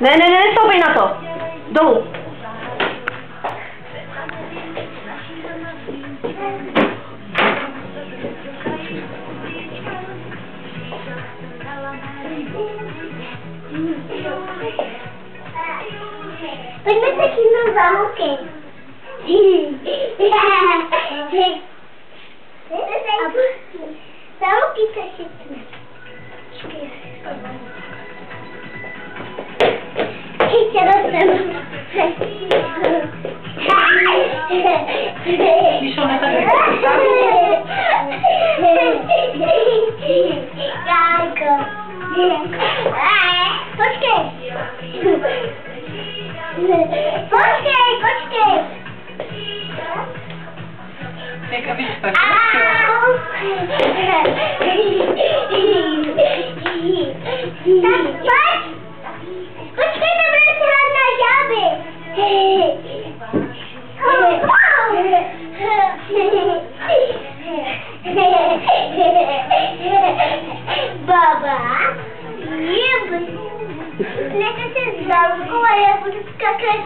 Ne, ne, ne, stoupej na to. Dolů. Pojďme se chytnout za ruky. Za ruky se chytne. que era tanto. Bichona tá Gaga. Gostei. Gostei, gostei. Fica bicho, tá Papai! Баба, не буду. Я совсем знала, я буду скакать.